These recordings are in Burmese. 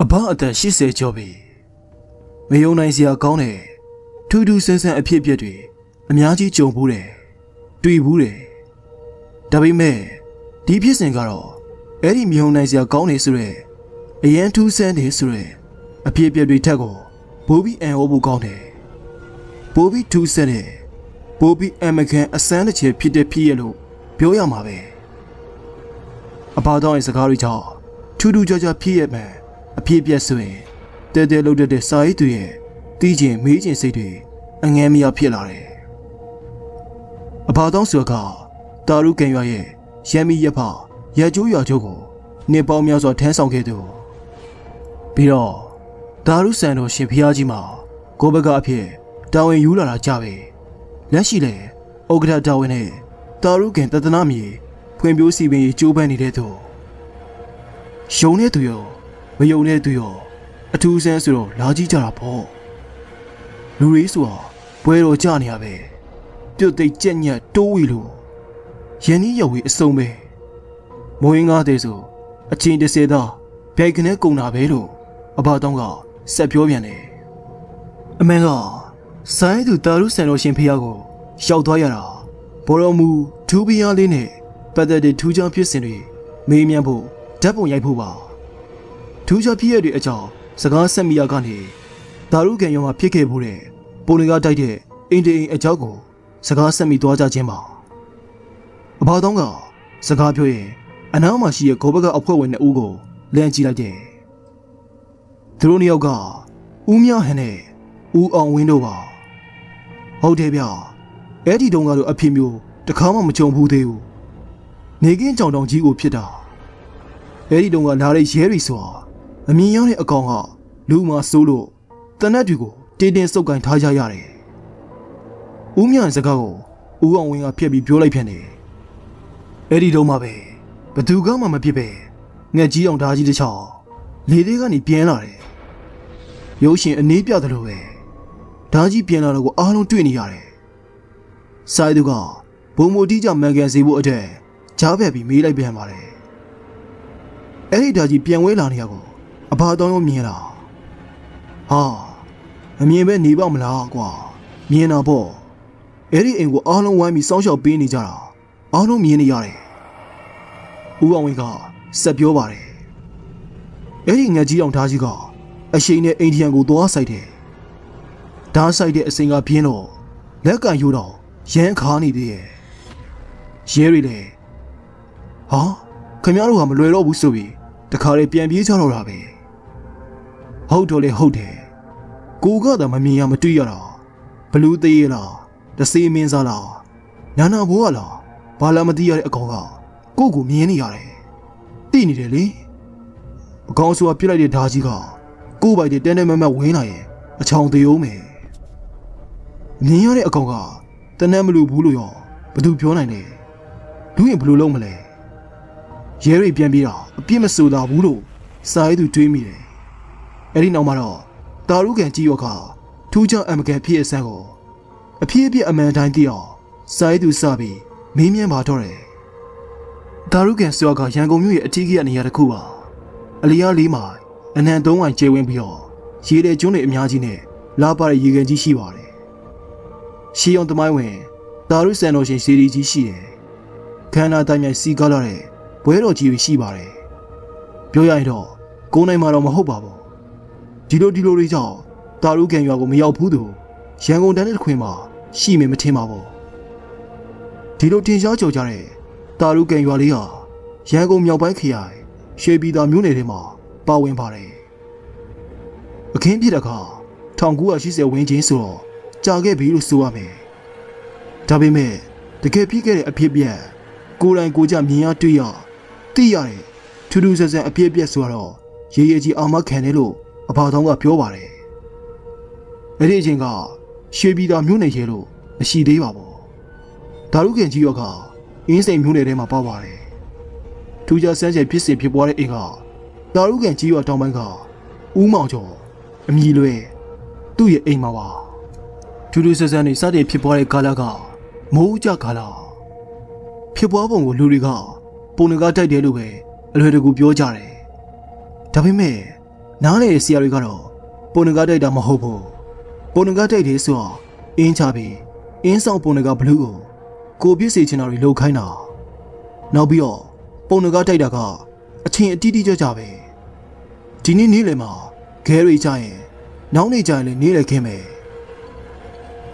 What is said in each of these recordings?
အဘအသက်80ကျော်ပြီမယုံနိုင်စရာကောင်းတဲ့ထူးထူးဆန်းဆန်းအဖြစ်အပျက်တွေအများကြီးကြုံဘူးတယ်တွေ့ဘူးတယ်ဒါပေမဲ့ဒီဖြစ်စဉ်ကတော့အဲ့ဒီမယုံနိုင်စရာကောင်းနေဆိုရဲအရန်ထူးဆန်းနေဆိုရဲအဖြစ်အပျက်တွေထက်ကိုဘိုးဘီအန်ဟောဖို့ကောင်းတယ်ဘိုးဘီထူးဆန်းတဲ့ဘိုးဘီအမကန်အစမ်းတစ်ချက်ဖြစ်တဲ့ဖြစ်ရလို့ပြောရမှာပဲအဘတော်ရဲ့စကားတွေကြောင့်ထူးထူးခြားခြားဖြစ်ရမှန် အဖြစ်အပျက်ဆိုရင်တဲတဲလုတ်တဲ့စာရေးသူရဲ့တီးကျင်မေးကျင်စိတ်တွေအငဲမရဖြစ်လာတယ်အဘတော်ဆိုတာကတာရုကန်ရွာရဲ့ရမ်းမီရက်ဖရက်ကျိုးရွာကျိုးကိုနေပေါင်းများစွာထမ်းဆောင်ခဲ့သူပြီးတော့ဒါရုဆန်တော်ရှင်ဖျားကြီးမှာကိုဘကအဖြစ်တာဝန်ယူလာတာကြပဲလက်ရှိလေဩဂရတာဝန်နဲ့တာရုကန်တသနာမြေဖွံ့ဖြိုးစီပင်ရေးကြိုးပမ်းနေတဲ့သူယုံတဲ့သူရော မယုံတဲ့သူရောအထူးဆန်းဆိုတော့လာကြည့်ကြတာပေါ့လူတွေဆိုတာပွဲတော်ကြနေရပဲပြုတ်သိပ်ကြက်ညက်တိုးဝီလို့ရန်ကြီးရောက်ဝေးအစုံပဲမဝင်းကားတဲ့ဆိုအချင်းတစ်စဲသားပြိုက်ကနေကုန်တာပဲလို့အဘတောင်းကဆက်ပြောပြန်တယ်အမေကဆိုင်းသူတာရုဆန်တော်ရှင်ဖះကိုရောက်သွားရတာဘောတော်မူထူးပြားလေးနဲ့ပတ်သက်တဲ့ထူးခြားဖြစ်စဉ်တွေမေးမြန်းဖို့ဓာတ်ပုံရိုက်ဖို့ပါ ထူးခြားဖြစ်ရတဲ့အကြောင်းစကားဆက်မိရကနေဒါရုကန်ရောမှာဖြစ်ခဲ့ဖို့တဲ့ပုံလကတိုက်တဲ့အင်ဒီအင်အကြောင်းကိုစကားဆက်မိသွားကြခြင်းပါအဘောတောင်းကစကားပြောရင်အနောက်မှာရှိတဲ့ဂိုဘကအဖွဲ့ဝင်နှစ်ဦးကိုလမ်းကြည့်လိုက်တယ်သူတို့နှစ်ယောက်ကဦးမြဟန်နဲ့ဦးအောင်ဝင်းတို့ပါဟုတ်တယ်ဗျအဲ့ဒီတုန်းကတော့အဖြစ်မျိုးတခါမှမကြုံဘူးသေးဘူးနေကင်းကြောင်တောင်ကြီးကိုဖြစ်တာအဲ့ဒီတုန်းကလာတဲ့ရဲတွေဆိုတာ အမြင်ရောက်တဲ့အကောင်ကလူမှစိုးလို့တနက်တွေကိုတင်းတင်းစုပ်ကန်ထားကြရတယ်ဦးမြစကားကိုဦးအောင်ဝင်းကဖြတ်ပြီးပြောလိုက်ပြန်တယ်အဲ့ဒီတုန်းမှပဲဘသူကမှမဖြစ်ပဲငှက်ကြီးအောင်ဓာကြီးတစ်ချောင်းလေသေးကနေပြင်းလာတယ်ရုပ်ရှင်အနေပြတယ်လို့ပဲဓာကြီးပြင်းလာတော့ကိုအားလုံးတွေ့နေရတယ်ဆိုင်သူကဘုံမူတီးကြမန်ကန်စီဖို့အတွက်ကြားပဲ့ပြီးမေးလိုက်ပြန်ပါတယ်အဲ့ဒီဓာကြီးပြန်ဝဲလာနေရကို အဘာတော်ရောမြင်လာဟာအမြင်ပဲနေပါမလားကွာမြင်တာပေါ့အဲ့ဒီအိမ်ကိုအားလုံးဝိုင်းပြီးစောင်းရှောက်ပေးနေကြတာအားလုံးမြင်နေရတယ်ဦးအောင်ဝင်းကဆက်ပြောပါတယ်အဲ့ဒီငက်ကြီးအောင်ဓာကြီးကအရှိန်နဲ့အိန္ဒိယန်ကိုသွားဆိုင်တယ်ဓာဆိုင်တဲ့အစိမ်ကပြင်းတော့လက်ကယူတော့ရမ်းခါနေသေးရဲ့ရဲတွေလေဟာခင်ဗျားတို့ကမလွယ်တော့ဘူးဆိုပြီးတခါလေပြန်ပြေးကြတော့တာပဲ ဟုတ်တော့လေဟုတ်တယ်ကိုကသာမမြင်ရမတွေ့ရတာဘလူးသေးရလားတစေးမင်းစားလားနာနာဘိုးကလားဘာလာမသိရတဲ့အကောင်ကကိုကိုမြင်နေရတယ်တိနေတယ်လေအကောင်ဆိုတာပြစ်လိုက်တဲ့ဓာကြီးကကိုပိုက်တဲ့တဲတဲမမတ်ဝင်းလာရင်အချောင်သေးအောင်မယ်မြင်ရတဲ့အကောင်ကတနက်မလူဘူးလို့ရောဘသူပြောနိုင်လဲလူရင်ဘလို့လုံးမလဲရဲတွေပြန်ပြီးတော့အပြစ်မဆိုတာဘူးလို့စာရေးသူတွေးမိတယ် အဲ့ဒီနောက်မှာတော့တာရုကန်ကြီးရောကထူးခြားအမကန်ဖြစ်အစမ်းကိုအဖြစ်အပျက်အမှန်တိုင်းသိအောင်စာရေးသူစပြီးမင်းမြန်းပါတော့တယ်တာရုကန်စွာကရန်ကုန်မြို့ရဲ့အထီးကြီးနေရာတစ်ခုပါအလျားလေးမှာအနံသုံးဝိုင်ကျဲဝင်းပြီးတော့ရေတဲ့ကျွန်းတွေအများကြီးနဲ့လာပါတဲ့ရေကန်ကြီးရှိပါတယ်ရှီအောင်တမိုင်းဝင်တာရုဆန်တော်ရှင်စီရီကြီးရှိတယ်ခန္ဓာတိုင်းမြိုင်စီကားလာတဲ့ဘွဲတော်ကြီးတွေရှိပါတယ်ပြောရရင်တော့ကိုနိုင်မှာတော့မဟုတ်ပါဘူး ဒီလိုဒီလိုတွေကြောင့်တာရုကန်ရွာကိုမရောက်ဘူးသူရန်ကုန်တန်းတဲ့ခွင်မှာရှိမယ်မထင်ပါဘူးဒီလိုတင်ရှားကြော်ကြတဲ့တာရုကန်ရွာလေးဟာရန်ကုန်မြောက်ပိုင်းခရိုင်ရွှေပြည်သာမြို့နယ်ထဲမှာပါဝင်ပါတယ်အခင်းဖြစ်တဲ့အခါ1980ဝန်းကျင်ဆိုတော့ကြာခဲ့ပြီလို့ဆိုရမယ်ဒါပေမဲ့တကယ်ဖြစ်ခဲ့တဲ့အဖြစ်အပျက်ကိုယ်တိုင်ကိုယ်ကြမြင်ရတွေ့ရသိရတယ်ထူးထူးဆန်းဆန်းအဖြစ်အပျက်ဆိုတော့ရေရေကြီးအာမခံတယ်လို့ အဖောင်းကပြောပါတယ်အဲ့ဒီအချိန်ကရွှေပြည်သာမြို့နယ်ရဲလို့မရှိသေးပါဘူးဒါရုခင်ကြီးရောကအင်းစိန်မြို့နယ်ထဲမှာပါပါတယ်ထူးခြားဆန်းကျယ်ဖြစ်စဉ်ဖြစ်ပွားတဲ့အိမ်ကဒါရုခင်ကြီးရောတောင်ပိုင်းကဦးမောင်ကျော်အမည်လွဲသူ့ရဲ့အိမ်မှာပါထူးထူးဆန်းဆန်းနေစတဲ့ဖြစ်ပွားတဲ့ကာလကမိုးကြကာလဖြစ်ပွားပုံကိုလူတွေကပုံနကားတိုက်တယ်လို့ပဲအလွယ်တကူပြောကြတယ်ဒါပေမဲ့ နားလေဆရာတွေကတော့ပုံနကားတိုက်တာမဟုတ်ဘူးပုံနကားတိုက်တယ်ဆိုတော့အင်းချပြီးအင်းဆောင်ပုံနကားဘလူးကိုကိုပြစ်စေချင်တာတွေလှုပ်ခိုင်းတာနောက်ပြီးတော့ပုံနကားတိုက်တာကအချင်းအတီးတီးကြကြပဲဒီနေ့နေ့လယ်မှာခဲရီကြရင်နောက်နေ့ကျရင်လည်းနေ့လယ်ခင်းမယ်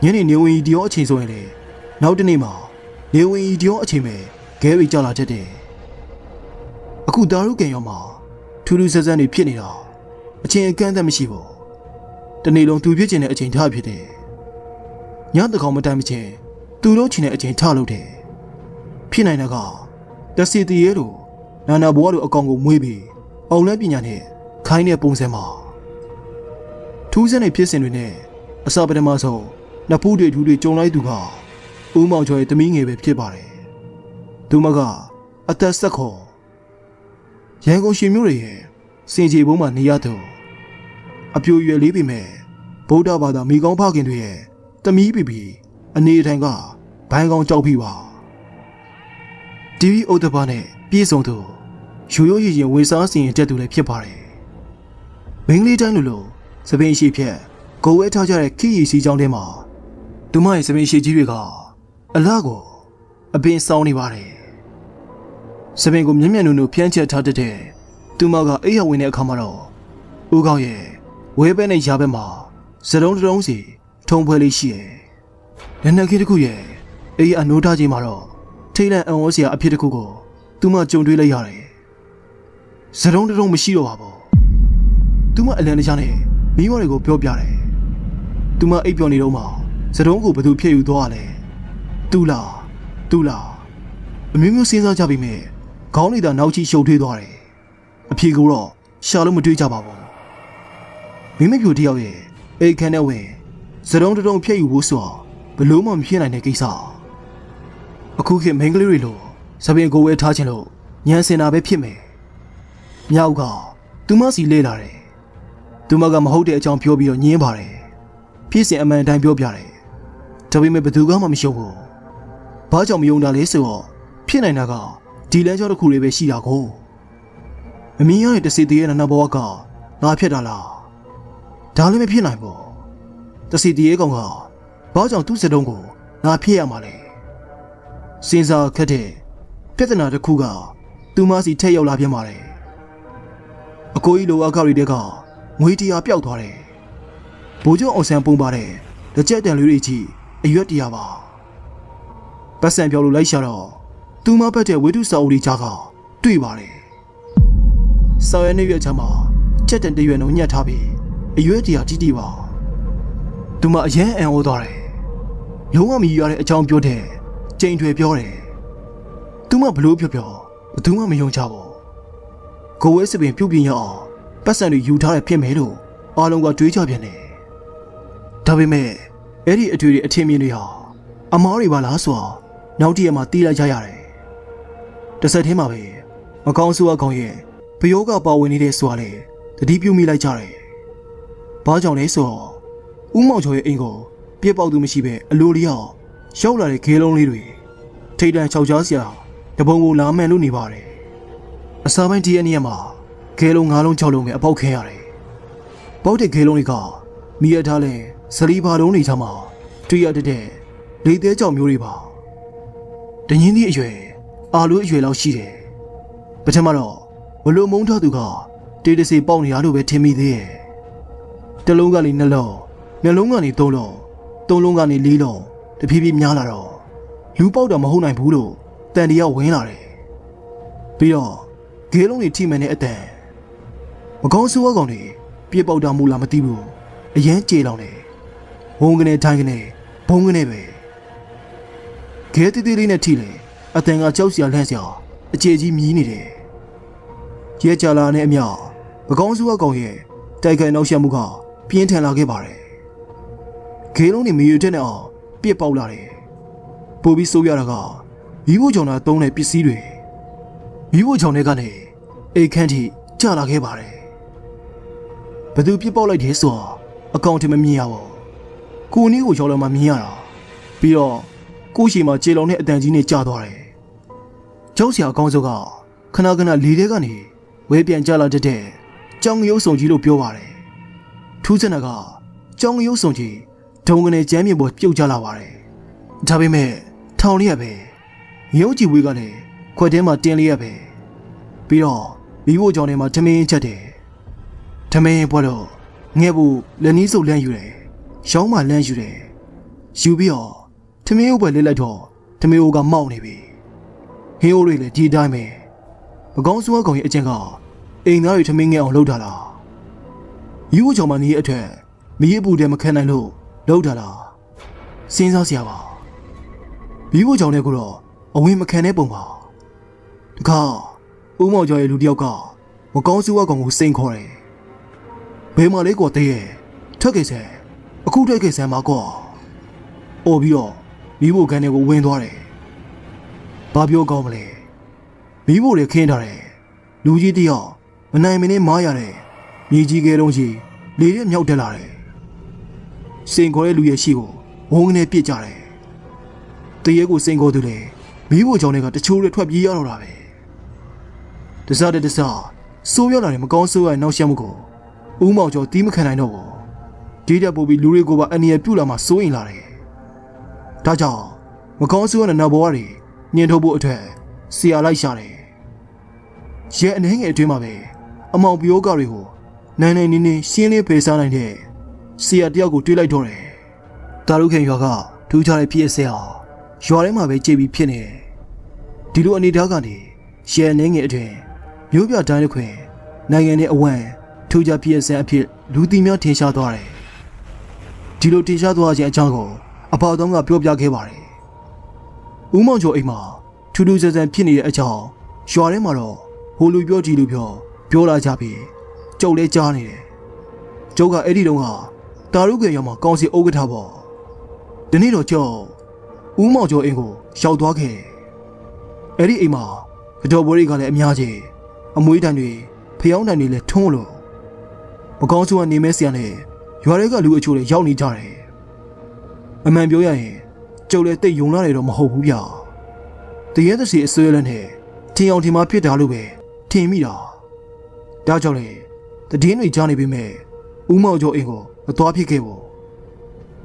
ညနေနေဝင်ဒီရောအချိန်ဆိုရင်လေနောက်တနေ့မှာနေဝင်ဒီရောအချိန်ပဲခဲရီကြလာတတ်တယ်အခုဒါရုကန်ရောမှာထူးထူးဆန်းဆန်းနေဖြစ်နေတာ အချင်းအကန့်အသတ်မရှိဘူးတနေ့လုံးသူဖြစ်ကျင်တဲ့အချိန်ထားဖြစ်တယ်ညတကောင်မတိုင်မချင်းသူတို့ချင်တဲ့အချိန်ထားလို့တယ်ဖြစ်နိုင်တာကတစီတရေတို့နာနာဘွားတို့အကောင်ကိုမွေးပြီးအောင်လဲပညာနဲ့ခိုင်းတဲ့ပုံစံမှာထူးဆန်းတဲ့ဖြစ်စဉ်တွေနဲ့အစပထမဆုံးနှစ်ဖူးတွေထူးတွေကြုံလိုက်သူကဦးမောင်ကျော်ရဲ့တမီးငယ်ပဲဖြစ်ပါတယ်သူမကအသက်ဆက်ခေါ်ရန်ကုန်ရှင်မြို့ရဲ့ စင်ကြီးဘုံမှာနေရသူအပြိုရွယ်လေးပေမဲ့ဗုဒ္ဓဘာသာမိကောင်းဖခင်တွေရဲ့တမီးပီပီအနေထိုင်ကဘိုင်းကောင်ကြောက်ပြီပါတီဗီဥဒ္ဒဘာနဲ့ပြေဆုံးသူရိုးရိုးရည်ရင်ဝေစားစီရင်တက်သူလည်းဖြစ်ပါတယ်မင်းလေးတိုင်းလိုလိုစပင်းရှိဖြက်ကိုဝဲထားကြတဲ့ခီရီစီချောင်းထဲမှာသူမရဲ့စပင်းရှိကြီးတွေကအလားကိုအပင်ဆောင်းနေပါတယ်စပင်ကိုမျက်မျက်နုံနုံဖျန်းချက်ထားတတ်တဲ့ သူမကအိယာဝင်တဲ့အခါမှာတော့ဦးကောင်းရဲ့ဝဲဘဲနဲ့ရာဘက်မှာစတုံးတုံးစီထုံဖွဲလေးရှိရဲ့။လက်နက်ကြီးတစ်ခုရဲ့အေးအနိုးထားခြင်းမှာတော့ထိတ်လန့်အံ့ဩစရာအဖြစ်တစ်ခုကိုသူမကြုံတွေ့လိုက်ရတယ်။စတုံးတုံးမရှိတော့ပါဘူး။သူမအလံတခြားနဲ့မိမတွေကိုပြောပြတယ်။သူမအိပ်ပျော်နေတော့မှစတုံးကိုဘသူဖြစ်ယူသွားရလဲ။သူလား။သူလား။အမျိုးမျိုးစဉ်းစားကြပြီးမြဲခေါင်းလေးသာနောက်ချီရှုပ်ထွေးသွားတယ်။ အဖြေကတော့ရှာလို့မတွေးကြပါဘူး။မိမပြူတယောက်ရဲ့အိတ်ခမ်းနဲ့ဝင်စတုံးတုံးဖြည့်ယူဖို့ဆိုဘလို့မှမဖြစ်နိုင်တဲ့ကိစ္စအခုခေတ်မိန်းကလေးတွေလို့စပင်ကိုဝဲထားခြင်းလို့ညံစင်တာပဲဖြစ်မယ်မြောက်ကသူမစီလဲလာတယ်သူမကမဟုတ်တဲ့အကြောင်းပြောပြီးတော့ညင်းပါတယ်ဖြစ်စဉ်အမှန်တိုင်းပြောပြတယ်ဒါပေမဲ့ဘယ်သူမှမရှုံဘူးဘာကြောင့်မယုံတာလဲဆိုတော့ဖြစ်နိုင်တာကဒီလမ်းကြောင်းတစ်ခုလေးပဲရှိတာကို မမြင်ရတဲ့တစီတည်းရဲ့နာဘဝကငါဖြစ်တာလားဒါလည်းမဖြစ်နိုင်ဘူးတစီတည်းကောင်ကဘာကြောင့်သူ့စတုံးကိုငါဖြစ်ရမှာလဲစဉ်းစားခက်တဲ့ပြဿနာတစ်ခုကသူမစီထက်ရောက်လာပြန်ပါတယ်အကိုကြီးလိုအပ်ခရီတဲ့ကငွေတရားပျောက်သွားတယ်ဘိုးကျောင်းအောင်ဆန်းပုံပါတဲ့တကြက်တန်လေးတွေကြီးအရွက်တရားပါပတ်စံပြောလို့လိုက်ရှာတော့သူမပတ်တဲ့ဝိတုစာအုပ်တွေကြားကတွေ့ပါတယ် ဆော်ရနေရွက်ချမှာချက်တန်တရွက်လုံးညှက်ထားပြီးအရွက်တရားကြီးတီးပါသူမအရန်အံ့ဩသွားတယ်လုံးဝမရရတဲ့အကြောင်းပြောတယ်ကြိမ်တွေပြောတယ်သူမဘလို့ပြောပြောဘသူမှမယုံကြဘူးကိုဝဲစပင်ပြုတ်ပြင်းရအောင်ပတ်စံတွေယူထားတဲ့ဖြစ်မယ်လို့အားလုံးကတွေးကြပြန်တယ်ဒါပေမဲ့အဲ့ဒီအတွေ့အထင်မြင်တွေဟာအမားတွေပါလားဆိုတော့နောက်တည့်ရက်မှာတီးလိုက်ကြရတယ်တစ်ဆက်တည်းမှာပဲမကောင်းဆိုးအကောင်ရဲ့ ဘယောကပါဝင်နေတဲ့ဆိုတာလေတတိပြုမိလိုက်ကြတယ်ဘာကြောင့်လဲဆိုတော့ဦးမောင်ကျော်ရဲ့အိမ်ကိုပြစ်ပေါက်သူမရှိပဲအလိုလျောက်ရောက်လာတဲ့ခဲလုံးလေးတွေထိတ်တန့်ချောက်ကြားစရာတပုံကိုလာမှန်လို့နေပါတယ်အစာပိုင်းဒီအနည်းမှာခဲလုံး၅လုံး၆လုံးပဲအပေါက်ခဲရတယ်ပေါက်တဲ့ခဲလုံးတွေကမိရထားလဲစလီပါလုံးတွေချမှာတွေ့ရတဲ့လေသေးကြောင်မျိုးတွေပါတငင်းသည့်အရွယ်အာလူအရွယ်လောက်ရှိတယ်ပထမတော့ ဘလို့မုန်းထားသူကတေးတစီပေါက်နေရလို့ပဲထင်မိသေးရဲ့တလုံးကနေနှလုံးနှလုံးကနေသုံးလုံးသုံးလုံးကနေလေးလုံးတဖြည်းဖြည်းများလာတော့လူပေါက်တာမဟုတ်နိုင်ဘူးလို့တန်တရားဝင်လာတယ်ပြီးတော့ဂေးလုံးတွေထိမှန်တဲ့အတန်မကောင်းဆိုးဝါးကောင်တွေပြေပေါက်တာမူလားမသိဘူးအရန်ကြေလောင်တယ်ဝုံကနေထိုင်ကနေဘုံကနေပဲဂဲတီတီလေးနဲ့ထိလေအတန်ကကြောက်စရာလန့်စရာအခြေကြီးမြည်နေတယ် ရဲကြလာနဲ့အမျှမကောင်းဆိုးဝါးကောင်ရဲ့တိုက်ခိုက်နောက်ရှက်မှုကပြင်းထန်လာခဲ့ပါတယ်ဂေးလုံးတွေမီယူတဲ့နဲ့အောင်ပြစ်ပေါက်လာတယ်ပို့ပြီးစိုးရတာကမိဖို့ကြောင့်သာသုံးတဲ့ပစ္စည်းတွေမိဖို့ကြောင့်တွေကနေအိတ်ခန့်ထိကျလာခဲ့ပါတယ်ဘသူပြစ်ပေါက်လိုက်တယ်ဆိုတော့အကောင့်ထဲမမြင်ရပါဘူးကိုနီးကိုရောက်လာမှမြင်ရတာပြီးတော့ကိုရှိမှာခြေလုံးနဲ့အတန်ကြီးနဲ့ကျသွားတယ်ကျောက်ဆရာအကောင်းဆုံးကခဏခဏလေထဲကနေ ဝဲပြန်ကျလာတတ်တဲ့ကြောင်ရုပ်ဆောင်ကြီးလို့ပြောပါတယ်ထူးဆန်းတာကကြောင်ရုပ်ဆောင်ကြီးဒုံကနေကျမ်းမြေပေါ်ပြုတ်ကျလာပါတယ်ဒါပေမဲ့ထောင်လေးရပဲရုပ်ကြည့်ဝေးကလည်းခွက်ထဲမှာတင်းလေးရပဲပြီးတော့မိဖို့ကြောင့်ထဲမှာထမင်းချက်တယ်ထမင်းပွဲတော့ငဲ့ဖို့လက်နီးစုပ်လန့်ယူတယ်ရောင်းမှလန့်ယူတယ်ယူပြီးတော့ထမင်းဥပွဲလေးလိုက်တော့ထမင်းအိုကမောက်နေပြီဟင်းအိုတွေလည်းဒီအတိုင်းပဲ မကောင်းဆိုးကောင်ရဲ့အကျင့်ကအိမ်သားတွေထမင်းငဲ့အောင်လုပ်တာလားယူဖို့ကြောင့်မနေရဲ့အထက်မီးပူတယ်မခံနိုင်လို့လုပ်တာလားစဉ်းစားစရာပါမီးဖို့ကြောင့်လည်းကိုတော့အဝင်မခံတဲ့ပုံပါတခါဦးမောင်ကျော်ရဲ့လူတယောက်ကမကောင်းဆိုးကောင်ကိုစိန်ခေါ်တယ်ဘယ်မှာလဲကောတည်းရဲ့ထွက်ခဲ့စဲအခုထွက်ခဲ့စမ်းပါကောအော်ပြီးတော့မိဖို့ကန်တွေကိုဝင်သွားတယ်ဘာပြောကောင်းမလဲ မိဖို့တွေခင်းထားတယ်လူကြီးတယောက်မနိုင်မနေမားရတဲ့မြေကြီးကဲလုံးကြီးလေတဲ့မြောက်တက်လာတယ်စိန်ခေါ်တဲ့လူရဲ့ရှိကိုဝုန်းကနေပြစ်ကြတယ်တရေကိုစိန်ခေါ်သူလေမိဖို့ကြောင့်တွေကတချို့တွေထွက်ပြေးရတော့တာပဲတစားတဲ့တစားစိုးရောက်လာတဲ့မကောင်းဆိုးရတဲ့နောက်ရှက်မှုကိုဦးမောင်ကျော်တီးမခံနိုင်တော့ဘူးဒီတက်ပို့ပြီးလူတွေကိုပါအန်ရပြုတ်လာမှစိုးရင်လာတယ်ဒါကြောင့်မကောင်းဆိုးရတဲ့နောက်ဘဝတွေညှင်ထုတ်ဖို့အတွက်ဆရာလိုက်ရှာတယ် ရဲအနေငယ်အတွင်းမှာပဲအမောင်ပြောကတွေကိုနိုင်နိုင်နေနေရှင်းလင်းဖေးစားနိုင်တဲ့ဆရာတယောက်ကိုတွေ့လိုက်တော့တယ်တာရုခင်ရွာကထူးခြားတဲ့ဖြစ်အစဲအောင်ရွာထဲမှာပဲကြည်ပြီးဖြစ်နေတယ်ဒီလိုအနေထားကနေရဲအနေငယ်အတွင်းမျိုးပြတိုင်းတစ်ခွင်နိုင်ငံရဲ့အဝမ်းထူးခြားဖြစ်အစဲအဖြစ်လူသိများထင်ရှားသွားတယ်ဒီလိုတင်ရှားသွားခြင်းအကြောင်းကိုအဖေတော်ကပြောပြခဲ့ပါတယ်ဦးမောင်ကျော်အိမ်မှာထူးထူးဆန်းဆန်းဖြစ်နေတဲ့အကြောင်းရွာထဲမှာတော့ ဟိုလူပြောကြည့်လူပြောပြောလာကြပြီးကျုပ်လည်းကြားနေတယ်ကျုပ်ကအဲ့ဒီတုန်းကတာရုကေရွာမှာကောင်းစီဥက္ကဋ္ဌပေါ့ဒီနေ့တော့ကျုပ်ဦးမောင်ကျော်အိမ်ကိုရောက်သွားခဲ့အဲ့ဒီအိမ်မှာကြော်ဘွေးတွေကလည်းအများကြီးအမွေးတန်တွေဖျောင်းတန်တွေလည်းထုံးလို့မကောင်းဆိုးကနေမဲဆရာနဲ့ရွာတွေကလူအချို့လည်းရောက်နေကြတယ်အမှန်ပြောရရင်ကျုပ်လည်းတိတ်ယုံလာတယ်တော့မဟုတ်ဘူးဗျာတရေသစီအစွဲလန်းနဲ့ထင်အောင်ထင်မှာဖြစ်တာလို့ပဲ ထင်မိတာဒါကြောင့်လေတည်င်းတွေကြားနေပေမဲ့ဦးမောင်ကျော်အင်းကိုမသွားဖြစ်ခဲ့ဘူး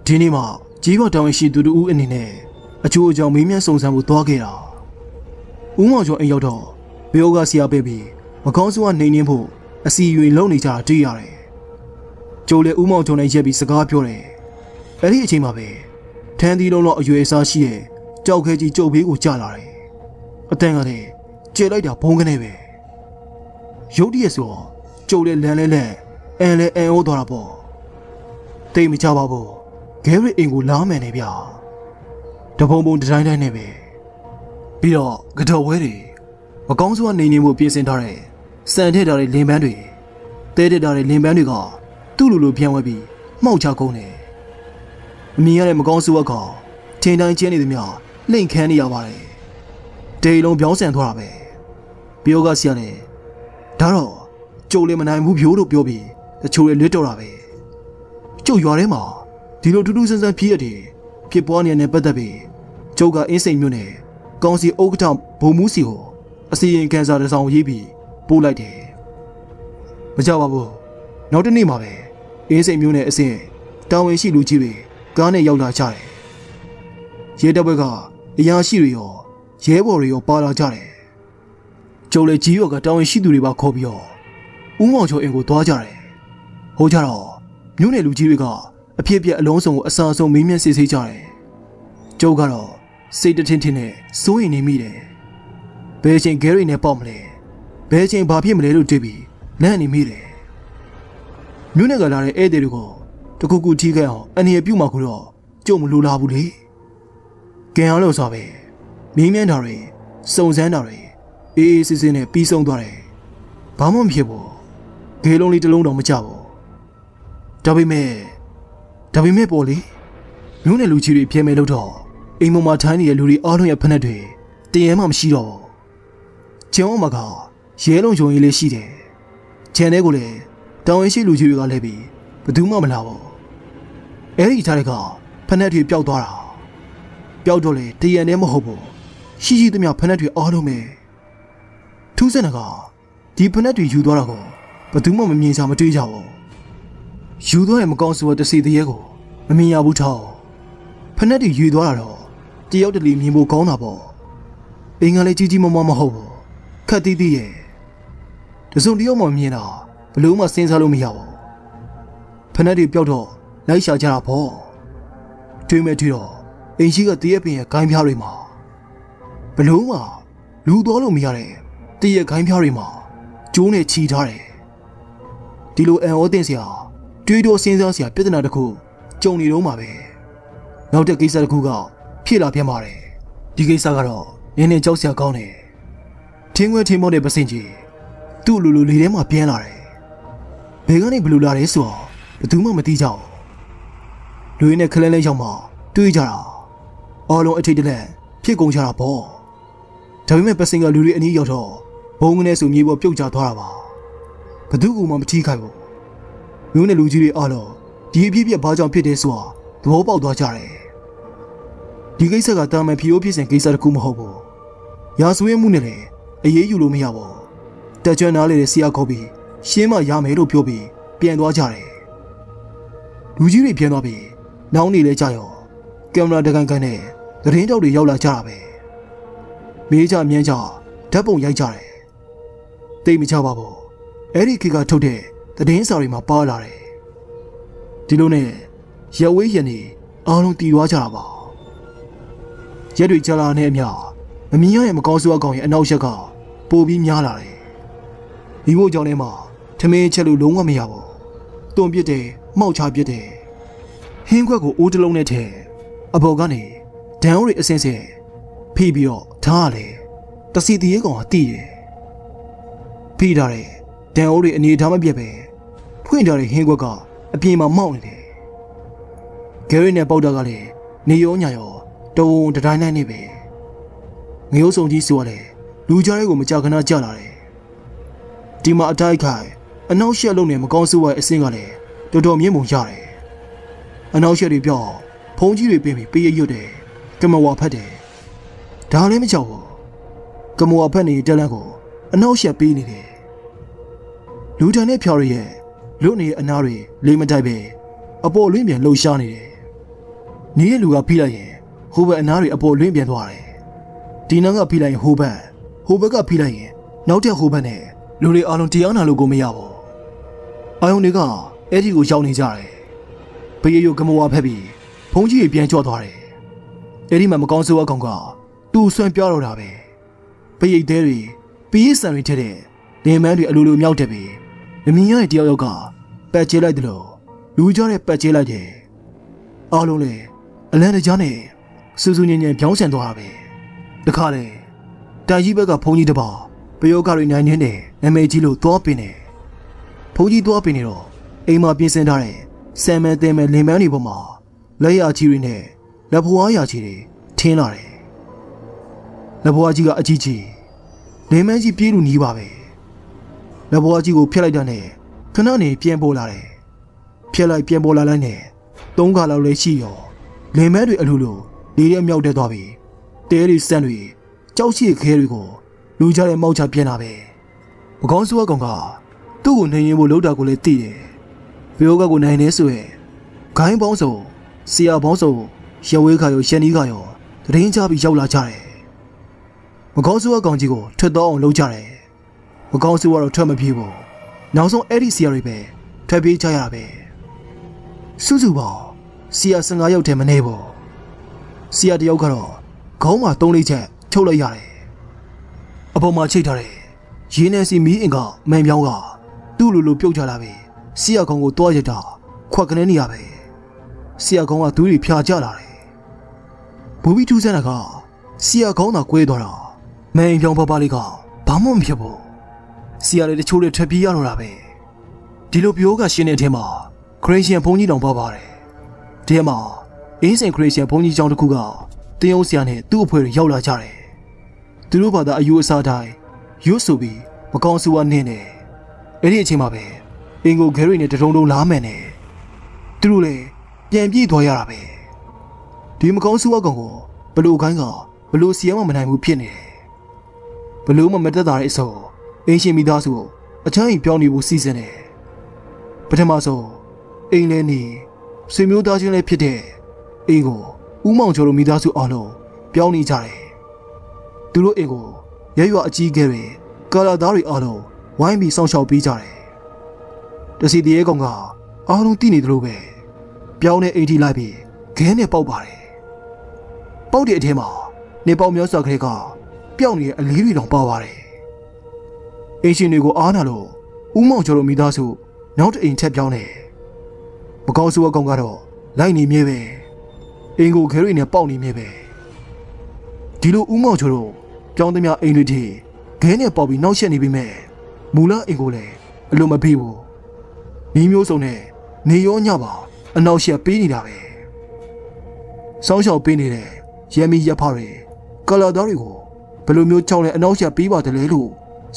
ဒီနေ့မှကြီးပေါ်တောင်းရှိသူတို့အနေနဲ့အချိုးအကြောင်းမေးမြန်းစုံစမ်းဖို့သွားခဲ့တာဦးမောင်ကျော်အိမ်ရောက်တော့ဘေအိုကဆရာပေးပြီးမကောင်းဆိုးကနေနှင်းဖို့အစီအရွေလုံနေကြတာတွေ့ရတယ်ကျိုးလေဦးမောင်ကျော်နဲ့ရက်ပြီးစကားပြောတယ်အဲ့ဒီအချိန်မှာပဲထန်းသီးလုံးတော့အရွယ်အစားရှိတဲ့ကြောက်ခဲကြီးကျုပ်ဘေးကိုကြာလာတယ်အတန်ကလည်းကျေလိုက်တာဘုံကနေပဲ ရုတ်တရက်ဆိုတော့ကျုပ်လည်းလန်လဲလန်အန်လဲအန်အိုးသွားတာပေါ့တိတ်မကြပါဘူးဂဲရစ်အိမ်ကိုလာမယ်နေဗျာတပုံပုံတတိုင်းတိုင်းနဲ့ပဲပြီးတော့ကတော်ဝဲတွေမကောင်းစွာနေနေမှုပြင်ဆင်ထားတဲ့စံထည့်ထားတဲ့လင်ပန်းတွေတဲတက်ထားတဲ့လင်ပန်းတွေကသူ့လိုလိုပြန်ဝဲပြီးမှောက်ချကုန်တယ်အမြင်ရတဲ့မကောင်းစွာကထင်တိုင်းကျင်းနေသမျှလိမ့်ခမ်းနေရပါတယ်ဒေလုံးပြောင်းဆန်သွားတာပဲပြောကဆရာနဲ့ ဒါတော့ကျုပ်လည်းမနိုင်ဘူးဖြိုးလို့ပြောပြီးတချို့လည်းလွတ်တော့တာပဲကျုပ်ရွာထဲမှာဒီလိုထူးထူးဆန်းဆန်းဖြစ်ရတယ်ဖြစ်ပွားနေတဲ့ပတ်သက်ပြီးကျုပ်ကအင်းစိန်မြို့နယ်ကောင်စီဥက္ကဋ္ဌဘုံမူးစီကိုအစီရင်ခံစာတစ်စောင်ရေးပြီးပို့လိုက်တယ်မကြောက်ပါဘူးနောက်တနေ့မှာပဲအင်းစိန်မြို့နယ်အစင်တာဝန်ရှိလူကြီးတွေကားနဲ့ရောက်လာကြတယ်ရဲတပ်ဘက်ကအရာရှိတွေရောရဲဘော်တွေရောပါလာကြတယ် ကျုံလေကြီးရောကတာဝန်ရှိသူတွေပါခေါ်ပြီးတော့ဦးမောင်ကျော်အင်ကိုသွားကြတယ်ဟိုကြတော့မြို့နယ်လူကြီးတွေကအဖြစ်အပျက်အလုံးစုံကိုအစာဆုံးမေးမြန်းစစ်ဆေးကြတယ်ကျုပ်ကတော့စိတ်တထင်းထင်းနဲ့စိုးရိမ်နေမိတယ်ဘယ်ချိန်ဂဲရီနဲ့ပေါ့မလဲဘယ်ချိန်ဘာဖြစ်မလဲလို့တွေးပြီးလန့်နေမိတယ်မြို့နယ်ကလာတဲ့ဧည့်သည်တွေကိုတခုခုထီးခဲ့အောင်အနေရပြုတ်မှကိုတော့ကြုံမလိုလားဘူးလေကံအောင်လို့ဆိုပဲမင်းမြန်းတာတွေစုံစမ်းတာတွေ အေးအေးဆေးဆေးနဲ့ပြီးဆုံးသွားတယ်ဘာမှမဖြစ်ဘူးဂေလုံးလေးတစ်လုံးတော့မကြဘူးဒါပေမဲ့ဒါပေမဲ့ပေါ်လေမြို့နယ်လူကြီးတွေပြဲမယ်လို့တော့အိမ်ပေါ်မှာထိုင်းနေတဲ့လူတွေအားလုံးရဲ့ဖက်နှက်တွေတည်ရဲမှမရှိတော့ဘူးကျုံမကရဲလုံးဂျုံကြီးလေးရှိတယ်ခြံထဲကိုလည်းတောင်ရင်ရှိလူကြီးတွေကလည်းပြီးဘယ်သူမှမလာဘူးအဲ့ဒီထားတဲ့ကဖက်နှက်တွေပျောက်သွားတာပျောက်တော့လေတည်ရနဲ့မဟုတ်ဘူးရှိရှိသမျှဖက်နှက်တွေအားလုံးပဲ ထူးဆန်းတာကဒီဖက်နှက်တွေယူသွားတာကိုဘသူမှမမြင်ချမတွေးကြဘူးယူသွားရင်မကောင်းဆိုတဲ့တစီတရေကိုမမြင်ရဘူးထောင်းဖက်နဲ့တီယူသွားတာတော့တယောက်တလီမြင်ဖို့ကောင်းတာပေါ့အင်္ဂါလေးကြီးကြီးမမမဟုတ်ဘူးခက်တီးတီးရဲ့တစုံတယောက်မှမမြင်တာဘလို့မှစဉ်းစားလို့မရဘူးဖက်နဲ့တီပျောက်တော့လိုက်ရှာကြတာပေါ့တွေးမဲ့တွေးတော့အင်ရှိကတရက်ပင်ရဲ့ဂိုင်းပြားတွေမှာဘလို့မှလူတော်လို့မရတဲ့ တရက်ဂိုင်းပြားတွေမှာကျိုးနဲ့ချီထားတယ်ဒီလိုအန်ဩတင်စရာတွေးတော့စဉ်းစားစရာပြဿနာတစ်ခုကြုံနေတော့မှာပဲနောက်တဲ့ကိစ္စတစ်ခုကဖြစ်လာပြန်ပါတယ်ဒီကိစ္စကတော့နင်းနေကြောက်စရာကောင်းတယ်ထင်းခွဲထင်းမောတဲ့ပစင်ကြီးသူ့လူလူလေးထဲမှာပြင်းလာတယ်ဘယ်ကနေဘလူလာတယ်ဆိုတော့ဘယ်သူမှမသိကြဘူးလူရင်းနဲ့ခလဲလဲရောက်မှတွေးကြတာအားလုံးအထိတ်တလက်ဖြစ်ကုန်ကြတာပေါ့ဒါပေမဲ့ပစင်ကလူတွေအနည်းရောက်တော့ ဘုံကနေဆိုမြေပေါ်ပြုတ်ကျသွားတာပါဘသူကမှမထီးခိုက်ဘူးမျိုးနဲ့လူကြီးတွေအားလုံးဒီအဖြစ်ပြဘာကြောင့်ဖြစ်တယ်ဆိုတာသဘောပေါက်သွားကြတယ်ဒီကိစ္စကတာမန်ဖြီရိုးဖြစ်စဉ်ကိစ္စတခုမဟုတ်ဘူးရာဇဝဲမှုနဲ့လည်းအရေးယူလို့မရပါဘူးတက်ကြွနားလေတဲ့ဆရာခေါ်ပြီးရှင်းမရမယ်လို့ပြောပြီးပြန်သွားကြတယ်လူကြီးတွေပြန်သွားပြီးနောက်နေလဲကြရောကင်မရာတကန်ကန်နဲ့သတင်းတောက်တွေရောက်လာကြတာပဲမေးကြမြန်းကြဓာတ်ပုံရိုက်ကြတယ် တိတ်မချပါဘူးအဲ့ဒီခေတ်ကထုတ်တဲ့သတင်းစာတွေမှာပါလာတယ်ဒီလိုနဲ့ရဝေးရနေအားလုံးတည်သွားကြတာပါရက်တွေကြာလာတဲ့အမျှမမြင်ရတဲ့မကောင်းဆိုးအကောင်ရဲ့အနောက်ရက်ကပိုပြီးများလာတယ်ဒီဘို့ကြောင့်လည်းမှထမင်းချက်လို့လုံးဝမရဘူးတွန်ပစ်တယ်မှောက်ချပစ်တယ်ဟင်းခွက်ကိုအိုးတလုံးနဲ့ထဲအပေါ်ကနေဒန်အိုးတွေအစင်းစင်းဖိပြီးတော့ထားရလေတစီတရေကောင်ကတည်တယ် ဖိထားတယ်ဒန်အိုးတွေအနေထားမပြတ်ပဲဖွင့်ထားတဲ့ဟင်းခွက်ကအပြင်မှာမောက်နေတယ်ဂယ်ရီနဲ့ပေါက်တာကလည်းနေရောညာရောတုံတတိုင်းတိုင်းနေပဲငရုတ်စုံကြီးဆိုရတယ်လူကြားရဲကိုမကြခဏကြလာတယ်ဒီမှာအတိုက်ခိုင်အနောက်ရှက်လုံးနဲ့မကောင်းဆိုးဝါးအစင်းကလည်းတော်တော်မြင့်မုံရတယ်အနောက်ရှက်တွေပြောင်းဖုံးကြီးတွေပြင်ပြီးပေးရရွတ်တယ်ကမဝါဖတ်တယ်ဒါလည်းမကြောက်ဘူးကမဝါဖတ်နေတဲ့တက်လန့်ကိုအနောက်ရှက်ပေးနေတယ် လူတန်နဲ့ဖြော်ရရဲ့လွတ်နေတဲ့အနားတွေလေးမတိုက်ပဲအပေါ်လွင့်ပြန်လှုပ်ရှားနေတယ်နေတဲ့လူကဖိလိုက်ရင်ဟိုဘက်အနားတွေအပေါ်လွင့်ပြန်သွားတယ်ဒီနန်းကဖိလိုက်ရင်ဟိုဘက်ဟိုဘက်ကဖိလိုက်ရင်နောက်တဲ့ဟိုဘက်နဲ့လူတွေအားလုံးတရားနာလို့ကိုမရဘူးအာယုန်တွေကအဲ့ဒီကိုရောက်နေကြတယ်ဘေးရိုကမဝါဖက်ပြီးဘုံကြီးတွေပြန်ကြော့သွားတယ်အဲ့ဒီမှာမကောင်းဆိုးအကောင်ကသူ့ဆွမ်းပြောတော့တာပဲပရိတ်သေးတွေပီးဆန်တွေထက်တဲ့လင်မန်းတွေအလိုလိုမြောက်တက်ပြီး မမြင်ရတဲ့တယောက်ယောက်ကပတ်ကျဲလိုက်တယ်လို့လူကြတဲ့ပတ်ကျဲလိုက်တယ်အားလုံးလေအလန်းတကြားနဲ့စူးစူးညင်ညင်ပြောင်းဆန်သွားတာပဲတခါလေတာကြီးဘက်ကဘုံကြီးတစ်ပါးပယောဂတွေနိုင်နေတဲ့နာမည်ကြီးလို့သွားပင်တယ်ဘုံကြီးသွားပင်နေတော့အိမ်မှာပြင်ဆင်ထားတဲ့ဆမ်မဲတဲမဲလင်ပန်းတွေပေါ်မှာလက်ရချီတွေနဲ့လက်ဖွားရချီတွေထင်းလာတယ်လက်ဖွားကြီးကအကြီးကြီးလင်မန်းကြီးပြေးလို့နီးပါပဲ လက်ဖွားကြီးကိုဖျက်လိုက်တာနဲ့ခဏနေပြန်ပေါ်လာတယ်ဖျက်လိုက်ပြန်ပေါ်လာလိုက်နဲ့သုံးခါလောက်လေးရှိရောလင်မဲတွေအလိုလိုလေးရဲမြောက်တက်သွားပြီတဲတွေစံတွေကြောက်ရှိခဲတွေကိုလူကြတဲ့မောက်ချပြန်လာပဲပကောင်းစုကကောင်ကသူ့ကိုနေရင်ဖို့လှုပ်တာကိုလည်းသိတယ်ဘီယိုကကိုနိုင်နေဆိုရင်ဂိုင်းပေါင်းစုံဆရာပေါင်းစုံရဝဲခါရောရှန်နီးခါရောတရင်ချပြီးရောက်လာကြတယ်မကောင်းစုကကောင်ကြီးကိုထွက်တော့အောင်လုပ်ကြတယ် မကောင်းစုကတော့ထွက်မပြေးဘူးနောက်ဆုံးအဲ့ဒီဆရာတွေပဲထွက်ပြေးကြရတာပဲစုစုပေါင်းဆရာ15ယောက်တည်းမနေဘူးဆရာတယောက်ကတော့ခေါင်းမှာ၃လေးချက်ချုပ်လိုက်ရတယ်အပေါ်မှာချိတ်ထားတယ်ရင်းနေစီမီးအင်ကမန်ပြောင်းကသူ့လိုလိုပြုတ်ချလာပြီဆရာကောင်ကိုတွားရတာခွက်ကနေနေရပဲဆရာကောင်ကသူတွေဖြာကြလာတယ်ဘူဘီထူးဆန်းတာကဆရာကောင်သာကွဲသွားတာမန်ပြောင်းပပလေးကဘာမှမဖြစ်ဘူး ဆရာလေးတချို့တွေထွက်ပြေးရတော့တာပဲဒီလိုပြောကရှင်းတဲ့အထက်မှာခရစ်ယာန်ဘုန်းကြီးတောင်ပါပါတယ်ဒီမှာအင်းစင်ခရစ်ယာန်ဘုန်းကြီးကျောင်းတစ်ခုကတင်းအောင်ဆရာနဲ့သူ့အဖွဲ့တွေရောက်လာကြတယ်သူတို့ဘာသာအယူအဆတိုင်းရွတ်ဆိုပြီးမကောင်းဆိုးဝါနင်းတယ်အဲ့ဒီအချိန်မှာပဲအင်ကိုဂယ်ရီနဲ့တထုံထုံလားမယ်နဲ့သူတို့လည်းပြန်ပြေးသွားရတာပဲဒီမကောင်းဆိုးဝါကောင်ကိုဘလို့ခိုင်းကဘလို့စီယမမနိုင်ဘူးဖြစ်နေတယ်ဘလို့မှမတက်တာတဲ့အစော အိမ်ရှင်မိသားစုကိုအချမ်းကြီးပြောင်းနေဖို့စီစဉ်တယ်ပထမဆုံးအိမ်လဲနေဆွေမျိုးသားချင်းလည်းဖြစ်တဲ့အိမ်ကိုဦးမောင်ကျော်တို့မိသားစုအားလုံးပြောင်းနေကြတယ်သူတို့အိမ်ကိုရဲရွာအကြီးအကဲတွေကာလာသားတွေအားလုံးဝိုင်းပြီးစောင့်ရှောက်ပေးကြတယ်တစီတရေကောင်ကအားလုံးတည်နေသလိုပဲပြောင်းတဲ့အိမ်ထိလိုက်ပြီးခင်းနဲ့ပေါက်ပါတယ်ပေါက်တဲ့အထဲမှာနေပေါက်မျိုးစွာကလေးကပြောင်းနေတဲ့အလေးတွေတောင်ပါပါတယ် အိမ်ရှင်တွေကိုအားနာလို့ဦးမောင်ကျော်တို့မိသားစုနောက်တအိမ်ထက်ပြောင်းတယ်မကောင်းဆိုးအကောင်ကတော့လိုက်နေမြဲပဲအင်ကိုခဲရိနဲ့ပေါက်နေမြဲပဲဒီလိုဦးမောင်ကျော်တို့ပြောင်းသမျှအိမ်တွေထိခဲနဲ့ပေါက်ပြီးနောက်ရှက်နေပြီမဲ့မူလအင်ကိုလည်းအလိုမဖေးဘူးမိမျိုးစုံနဲ့နေရောညပါအနောက်ရှက်ပေးနေတာပဲစောင်းရှောက်ပေးနေတဲ့ရမီရဖတွေကလာသားတွေကိုဘယ်လိုမျိုးချောင်းလဲအနောက်ရှက်ပေးပါတယ်လို့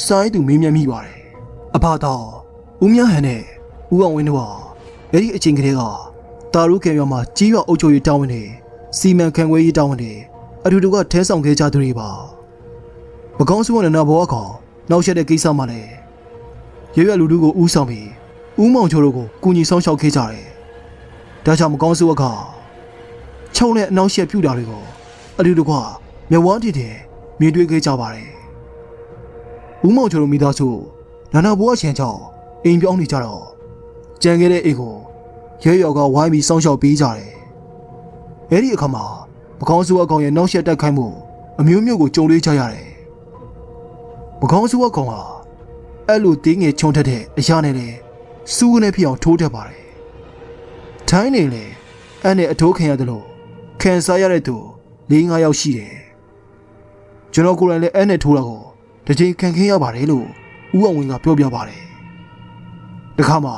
စာရေးသူမေးမြန်းမိပါတယ်။အဖတော်ဦးမြဟန်နဲ့ဦးအောင်ဝင်းတို့ဟာအဲ့ဒီအချိန်ကလေးကတာရုခေရွာမှာကြီးရွာအုပ်ချုပ်ရေးတာဝန်တွေစီမံခန့်ခွဲရေးတာဝန်တွေအထူးတူကထဲဆောင်ခဲ့ကြသူတွေပါ။မကောင်းဆိုးတဲ့နာဘောအကောင်နောက်ရက်တဲ့ကိစ္စမှလည်းရွရွလူတို့ကိုဦးဆောင်ပြီးဦးမောင်ချိုတို့ကိုကူညီဆောင်ရှောက်ခဲ့ကြတယ်။ဒါကြောင့်မကောင်းဆိုးအကောင်ချုံနဲ့အနောက်ရက်ပြူတာတွေကိုအထူးတူကမြဝန်းတီတယ်မြင်တွေ့ခဲ့ကြပါတယ် ဦးမောင်ကျော်တို့မိသားစုနာနာဘိုးအရှင်ချောင်းအိမ်ပြောင်းနေကြတော့ကြံခဲ့တဲ့အိတ်ကိုရဲရော်ကဝိုင်းပြီးစောင့်ရှောက်ပေးကြတယ်။အဲ့ဒီအခါမှာပကောင်းစုအကောင်ရဲ့နောက်ဆက်တက်ခိုင်းမှုအမျိုးမျိုးကိုကြုံတွေ့ကြရတယ်။ပကောင်းစုအကောင်ဟာအဲ့လိုတင်းငယ်ချုံထက်တဲ့အရာနဲ့လည်းစူးကနေဖြစ်အောင်ထိုးတက်ပါတယ်။ထိုင်းနေလေအဲ့နဲ့အထိုးခံရတယ်လို့ခံစားရတဲ့သူ၄-၅ယောက်ရှိတယ်။ကျွန်တော်ကိုယ်တိုင်လည်းအဲ့နဲ့ထိုးတာကို တစ်ချိန်ခံခဲ့ရပါတယ်လို့ဦးအောင်ဝင်းကပြောပြပါတယ်တခါမှာ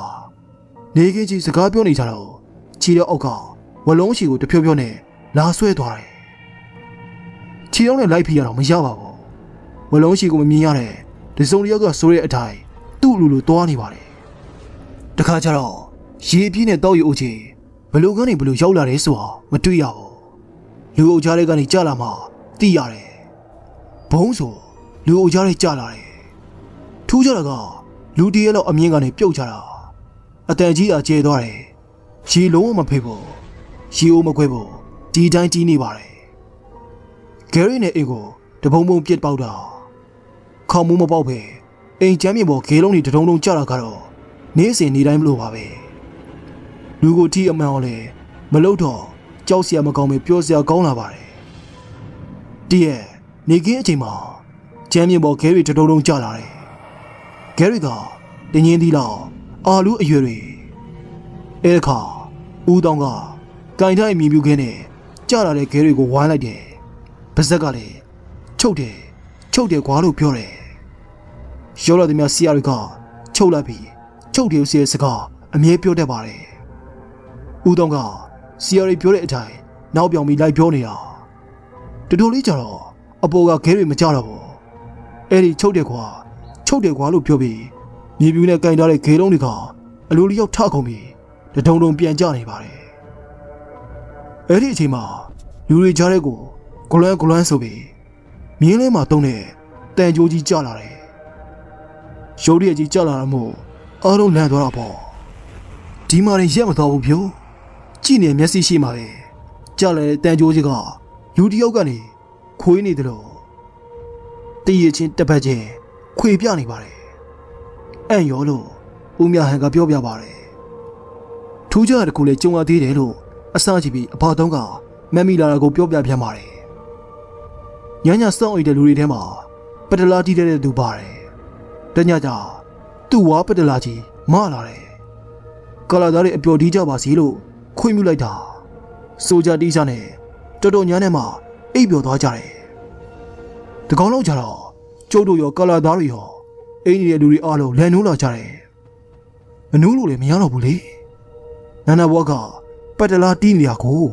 နေခင်းကြီးစကားပြောနေကြတော့ခြေတော်အောက်ကဝလုံးရှည်ကိုတဖြောဖြောနဲ့လာဆွဲသွားတယ်ခြေတော်နဲ့လိုက်ဖိရတော့မရပါဘူးဝလုံးရှည်ကိုမမြင်ရတဲ့ဒီစုံတယောက်ကဆိုးတဲ့အတိုင်းသူ့လူလူသွားနေပါတယ်တခါကျတော့ရေပြင်းနဲ့တောက်ရီအိုချေဘလူကန်းနေဘလူရောက်လာတယ်ဆိုတာမတွေ့ရဘူးလူအုပ်ချားလေးကနေကြလာမှသိရတယ်ဘုံဆို လူအိုကြားထဲကျလာတယ်ထူးကြတာကလူတရဲလောက်အမြင်ကနေပြုတ်ချတာအတန်ကြီးတာကျဲသွားတယ်ရေလုံးဝမဖိဘူးရေအိုးမခွဲဘူးဒီတိုင်းကြီးနေပါတယ်ဂယ်ရီနဲ့အိတ်ကိုတပုံပုံပြစ်ပေါက်တာခေါမူးမပေါက်ပဲအိမ်ချမ်းမြေပေါ်ဂေလုံးတွေတဒုံဒုံကျတာကတော့နေ့စဉ်နေ့တိုင်းမလို့ပါပဲလူကိုထိအမှန်အောင်လေမလုပ်တော့ကြောက်စရာမကောင်းပဲပြောစရာကောင်းလာပါတယ်တည့်ရနေခင်းအချိန်မှာ ကျမ်းပြင်ပေါ်ခဲတွေတထုံထုံကျလာတယ်။ခဲတွေသာတင်းရင်းသီးလောက်အာလူးအရွယ်တွေအဲခါဦးတောင်ကကင်တိုင်းမြင်ပြူခင်းနဲ့ကျလာတဲ့ခဲတွေကိုဝိုင်းလိုက်တယ်။ပါဇက်ကလည်းချုပ်တယ်ချုပ်တယ်ကွာလို့ပြောတယ်။ရောလာသမီးဆီယာတွေကချုပ်လိုက်ပြီးချုပ်တယ်ဆီရဲ့စကားအမြဲပြောတတ်ပါတယ်။ဦးတောင်ကဆီယာတွေပြောတဲ့အတိုင်းနောက်ပြောင်ပြီးလိုက်ပြောနေတာ။တူတူလေးကြတော့အပေါ်ကခဲတွေမကြတော့ဘူး အဲ့ဒီချုပ်တယ်ကွာချုပ်တယ်ကွာလို့ပြောပြီးမြေပြူနဲ့ကင်ထားတဲ့ခေလုံးတွေကအလိုလျောက်ထကုန်ပြီးတထုံထုံပြန်ကြနေပါတယ်အဲ့ဒီအချိန်မှာလူတွေကြားတဲ့ကိုဂလွန်းဂလွန်းဆိုပြီးမြင်းလေးမှာတုံးတဲ့တန်ကြိုးကြီးကျလာတယ်ရုပ်ရည်ကြီးကျလာတာမို့အားလုံးလန့်သွားတာပေါ့ဒီမှာရင်ရက်မသွားဘူးဖြိုကြည့်နေမျက်စိရှိမှာပဲကြလာတဲ့တန်ကြိုးကြီးကလူတယောက်ကနေခွေးနေတယ်လို့ တည်ရချင်းတပတ်ချင်းခွေပြနေပါတယ်အံ့ရောလို့ဦးမြဟန်ကပြောပြပါတယ်ထူးခြားတဲ့ကူလေးကြုံရသေးတယ်လို့အစကြည့်ပြီးအဘတုံးကမမ်မီလာကိုပြောပြပြန်ပါတယ်ညညာစောင့်အိတ်တဲ့လူတွေထဲမှာပတလာတီးတဲ့သူပါတယ်တညကြသူ့ဝါပတလာကြီးမလာတယ်ကလာသားတွေအပျော်တီးကြပါစီလို့ခွင့်ပြုလိုက်တာစိုးကြတီးစားနဲ့တော်တော်ညာနဲ့မှအိပ်ပျော်သွားကြတယ် တကောင်လောက်ကြတော့ကျုပ်တို့ရောကလာသားတွေရောအိမ်ကြီးရဲ့လူတွေအားလုံးလန်နိုးလာကြတယ်မနိုးလို့လည်းမရတော့ဘူးလေနန္ဒဘွားကပတလာတီးနေရကို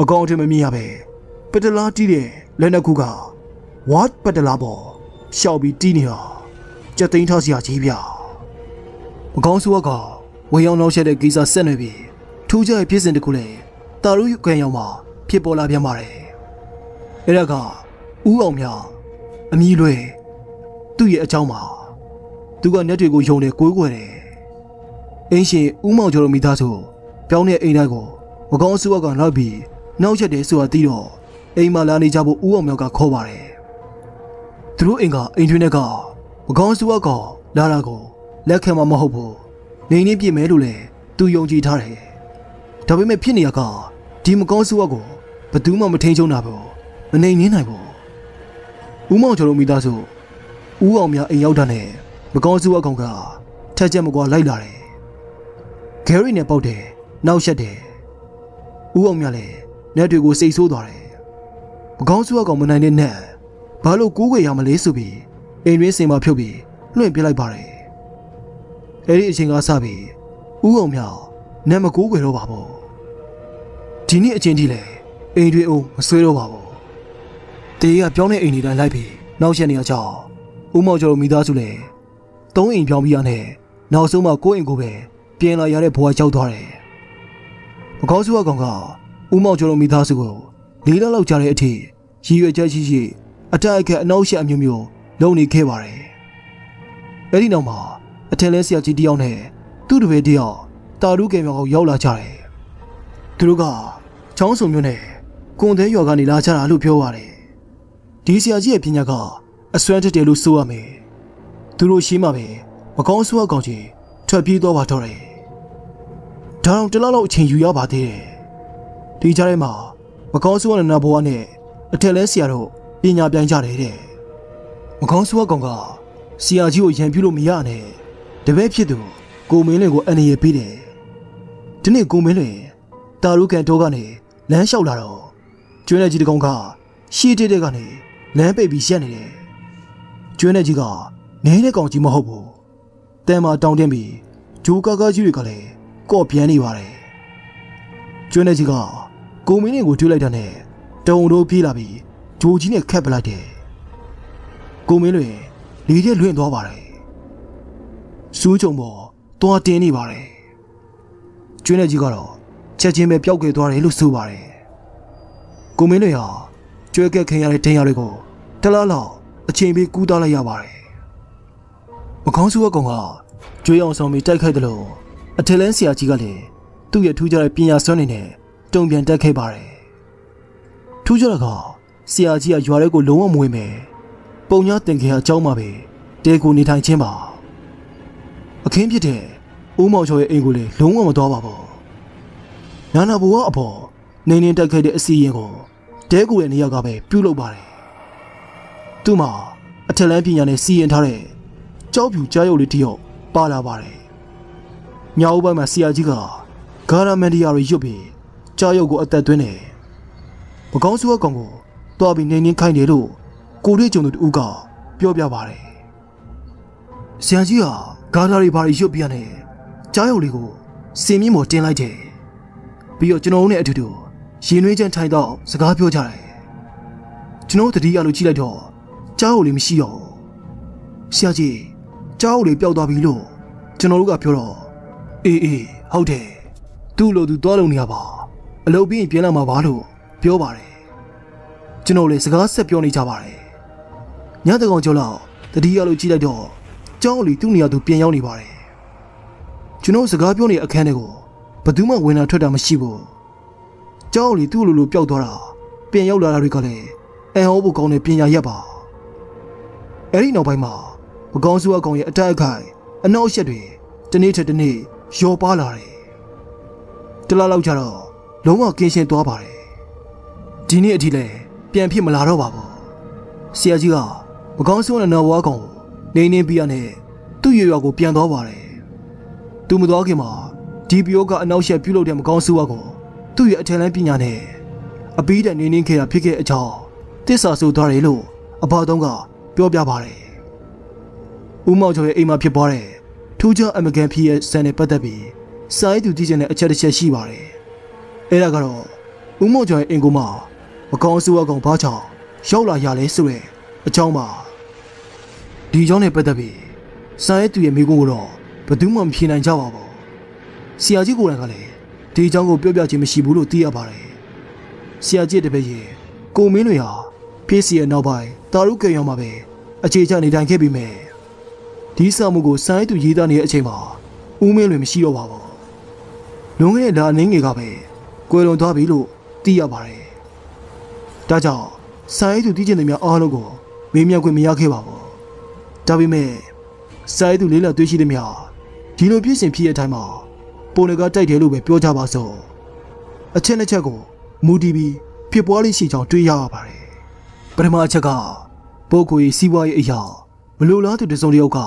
အကောင်အထင်မမြင်ရပဲပတလာတီးတဲ့လက်နှစ်ခုကဝတ်ပတလာပေါ်ရှောက်ပြီးတီးနေတာကြက်သိန်းထားစရာကြီးဗျအကောင်ဆိုကဝေယောင်နောက်ဆက်တဲ့ကိစ္စဆက်နေပြီထူးခြားတဲ့ဖြစ်စဉ်တခုလည်းတာရုခံရောက်မှာဖြစ်ပေါ်လာပြန်ပါတယ်အဲ့ဒါက ဦးအောင်မြအမီလွဲသူ့ရဲ့အကြောင်းပါသူကလက်တွေကိုယုံတယ်ကိုးကွယ်တယ်အင်းရှင်ဦးမောင်ကျော်တို့မိသားစုပြောင်းတဲ့အိမ်သားကိုမကောင်းအစိုးရကနောက်ပြီးနောက်ချက်တယ်ဆိုတာသိတော့အိမ်မှာလာနေကြဖို့ဦးအောင်မြောက်ကခေါ်ပါတယ်သူတို့အိမ်ကအိမ်တွင်းထဲကမကောင်းအစိုးရကလာတာကိုလက်ခံမှာမဟုတ်ဘူးနေနေပြစ်မယ်လို့လည်းသူယုံကြည်ထားတယ်ဒါပေမဲ့ဖြစ်နေရကဒီမကောင်းအစိုးရကိုဘယ်သူမှမထိန်ချုံတာဘူးမနေနေနိုင်ဘူး ဦးမောင်ကျော်တို့မိသားစုဦးအောင်မြအိမ်ရောက်တာနဲ့မကောင်းစုအကောင်ကထက်ချက်မကွာလိုက်လာတယ်ဂယ်ရီနဲ့ပေါက်တယ်နောက်ရက်တယ်ဦးအောင်မြလည်း net တွေကိုစိတ်ဆိုးသွားတယ်မကောင်းစုအကောင်မနိုင်တဲ့ net ဘာလို့ကိုးကွယ်ရမလဲဆိုပြီးအိမ်ရင်းစင်မှာဖြုတ်ပြီးလွှင့်ပြလိုက်ပါတယ်အဲ့ဒီအချိန်ကစပြီးဦးအောင်မြ net မကိုးကွယ်တော့ပါဘူးဒီနေ့အချိန်ကြီးလေအိမ်တွေအောင်မဆွဲတော့ပါဘူး တေးကပြောင်းတဲ့အိမ်တွေတိုင်းလိုက်ပြီးနောက်ရက်နေရကြောင်းဦးမောင်ကျော်တို့မိသားစုလည်းသုံးအိမ်ပြောင်းပြီးရနဲ့နောက်ဆုံးမှကိုယ့်အိမ်ကိုပဲပြင်လာရတဲ့ဘဝရောက်သွားတယ်။မကောင်းစုအကောင်ကဦးမောင်ကျော်တို့မိသားစုကိုလေးလလောက်ကြာတဲ့အထိရည်ရွယ်ချက်ရှိရှိအတက်အခက်အနောက်ရှက်အမျိုးမျိုးလုပ်နေခဲ့ပါတယ်။အဲဒီနောက်မှာအထက်လဲဆရာကြီးတယောက်နဲ့သူ့တပည့်တယောက်တာရုကဲမြောင်ကိုရောက်လာကြတယ်။သူတို့ကချောင်းစုံမျိုးနဲ့ကွန်သေးရွာကနေလာကြတာလို့ပြောပါတယ်။ ဒီဆရာကြီးရဲ့ပညာကအစွမ်းတက်တယ်လို့ဆိုရမယ်။သူတို့ရှိမှပဲမကောင်းဆိုးအကောင်ကြီးထွက်ပြေးသွားပါတော့တယ်။ဒါတော့တလောက်လောက်အချိန်ယူရပါသေးတယ်။ဒီကြားထဲမှာမကောင်းဆိုးကနနာဘွားနဲ့အထက်လဲဆရာတို့ပညာပြိုင်ကြတယ်တဲ့။မကောင်းဆိုးအကောင်ကဆရာကြီးကိုရန်ပြလို့မရနဲ့တပည့်ဖြစ်သူကိုမင်းလင်ကိုအနေရပေးတယ်။ဒီနေ့ကိုမင်းလင်တာရုကန်တော့ကနေလမ်းလျှောက်လာတော့ကျွန်းတဲ့ကြီးတကောင်ကရှေ့တဲ့တဲ့ကနေ လမ်းပိတ်ပြီးရက်နေတယ်။ကျွန်းတဲ့ကြီးကနေတဲ့ကောင်ကြီးမဟုတ်ဘူး။တဲမှာတောင်းတင်းပြီးဂျိုးကားကားကြီးတွေကလည်းကော့ပြန်နေပါတယ်။ကျွန်းတဲ့ကြီးကကိုမင်းလေးကိုတွေးလိုက်တာနဲ့တုံတို့ပြေးလာပြီးဂျိုးကြီးနဲ့ခက်ပလိုက်တယ်။ကိုမင်းလွင်လေထဲလွင့်သွားပါတယ်။စူးကြုံပေါ်သွားတင်းနေပါတယ်။ကျွန်းတဲ့ကြီးကတော့ချက်ချင်းပဲပျောက်ကွယ်သွားတယ်လို့ဆိုပါတယ်။ကိုမင်းလွင်ဟာကျွဲကက်ခင်ရတဲ့ဒဏ်ရာတွေကို တလားလောက်အချိန်ပေးကူးသားလိုက်ရပါတယ်။မကောင်းစုအကောင်ကကျွေးအောင်ဆောင်ပြီးတိုက်ခိုက်တယ်လို့အထက်လန်းဆရာကြီးကလည်းသူ့ရဲ့ထူးခြားတဲ့ပညာစွမ်းတွေနဲ့တုံ့ပြန်တက်ခဲ့ပါတယ်။ထူးခြားတာကဆရာကြီးကရွာထဲကိုလုံးဝမဝင်ပဲပုံညာတင်ခင်အเจ้าမှာပဲတဲကိုနေထိုင်ခြင်းပါ။အခင်းဖြစ်တဲ့ဦးမောင်ကျော်ရဲ့အိမ်ကိုလည်းလုံးဝမသွားပါဘူး။နာနာဘူကအဖော်နေနေတက်ခဲ့တဲ့အစီရင်ကိုတဲကိုရဲ့နေရာကပဲပြုတ်လုပ်ပါတယ်။ သူ့မှာအထက်လန်းပညာနဲ့စီရင်ထားတဲ့ကြောက်ဖြူကြားရုပ်လေးတစ်ယောက်ပါလာပါတယ်။ညအုပ်ပိုင်းမှာဆရာကြီးကဂါရမန်ဒီယာတွေရွတ်ပြီးကြားရုပ်ကိုအသက်သွင်းတယ်။မကောင်းစုအကောင်ကိုတွားပြီးနေနေခိုင်းတယ်လို့ကိုရီကျုံသူတူကပြောပြပါတယ်။ဆရာကြီးကဂါရာတွေဘာတွေရွတ်ပြရတယ်။ကြားရုပ်လေးကိုစင်မြင့်ပေါ်တင်လိုက်တယ်။ပြီးတော့ကျွန်တော်တို့နဲ့အတူတူရင်နှွေးချမ်းထိုင်တော့စကားပြောကြတယ်။ကျွန်တော်တတိယလို့ကြည့်လိုက်တော့ ကြားရုပ်လေးမရှိတော့ဆရာကြီးကြောက်လေးပျောက်သွားပြီလို့ကျွန်တော်တို့ကပြောတော့အေးအေးဟုတ်တယ်သူ့လိုသူသွားလုံနေရပါအလုပ်ပြီးရင်ပြန်လာမှာပါလို့ပြောပါတယ်ကျွန်တော်လည်းစကားဆက်ပြောနေကြပါတယ်ညတကောင်ကျော်လောက်တတိယလို့ကြည့်လိုက်တော့ကြောက်လီသူ့နေရာသူပြန်ရောက်နေပါတယ်ကျွန်တော်စကားပြောနေအခန်းထဲကိုဘယ်သူမှဝင်လာထွက်တာမရှိဘူးကြောက်လီသူ့လိုလိုပျောက်သွားတာပြန်ရောက်လာတာတွေကလည်းအန်ဟောဖို့ကောင်းတဲ့ပညာရက်ပါ အဲ့ဒီနောက်ပိုင်းမှာမကောင်းစုအကောင်ရဲ့အတက်အခိုင်အနောက်ရှက်တွေတနေ့ထက်တနေ့ရောပါလာတယ်။တလားလောက်ကြတော့လုံးဝကင်းရှင်းသွားပါတယ်။ဒီနေ့အထိလည်းပြန်ဖြစ်မလာတော့ပါဘူး။ဆရာကြီးကမကောင်းစုနဲ့နော်ဝါကောင်နေနေပြရနဲ့သူ့ရွရွကိုပြန်သွားပါတယ်။သူမသွားခင်မှာဒီပီယိုကအနောက်ရှက်ပြုတ်လို့တဲ့မကောင်းစုအကောင်သူ့ရဲ့အထက်လန်းပညာနဲ့အပီးတဲ့နေနေခဲ့တာဖြစ်ခဲ့အကြောင်းတစ္ဆာဆိုသွားတယ်လို့အဘတုံးက ပြောပြပါတယ်ဦးမောင်ကျော်ရဲ့အိမ်မှာဖြစ်ပွားတဲ့ထူးခြားအမကန်ဖြစ်ရဲ့ဆန်နဲ့ပတ်သက်ပြီးစာရေးသူကြည့်ချင်တဲ့အချက်တစ်ချက်ရှိပါတယ်။အဲဒါကတော့ဦးမောင်ကျော်ရဲ့အိမ်ကိုမှမကောင်းဆိုးအကောင်ဘာကြောင့်ရောက်လာရလဲဆိုတဲ့အကြောင်းပါ။ဒီအကြောင်းနဲ့ပတ်သက်ပြီးစာရေးသူရဲ့မိကုန်းကိုတော့ဘယ်သူမှမဖြေနိုင်ကြပါဘူး။ဆရာကြီးကိုယ်တိုင်ကလည်းဒီအကြောင်းကိုပြောပြခြင်းမရှိဘူးလို့သိရပါတယ်။ဆရာကြီးတပည့်ရဲ့ကိုမင်းတွေဟာဖေးစီရဲ့နောက်ပိုင်းတာရုကေရောင်မှာပဲအခြေချနေထိုင်ခဲ့ပြီးမြဲဒီစာမှုကိုစိုင်းသူရေးသားနေတဲ့အချိန်မှာဦးမင်းလွင်မရှိတော့ပါဘူးလွန်ခဲ့တဲ့လအနည်းငယ်ကပဲကွယ်လွန်သွားပြီလို့သိရပါတယ်ဒါကြောင့်စိုင်းသူတည်ကျင်သူများအားလုံးကိုမေးမြန်းခွင့်မရခဲ့ပါဘူးဒါပေမဲ့စိုင်းသူလေးလာတွေ့ရှိတဲ့များဒီလိုပြည့်စင်ဖြစ်တဲ့အတိုင်းမှာပုံတွေကတိုက်တယ်လို့ပဲပြောကြပါစို့အချက်နှစ်ချက်ကိုမူတည်ပြီးဖြစ်ပွားလေးရှိကြောင်းတွေးရပါတယ် ပထမအချက်ကပုဂ္ဂိုလ်ရေးစီးပွားရေးအရာမလိုလားသူတစ်စုံတစ်ယောက်က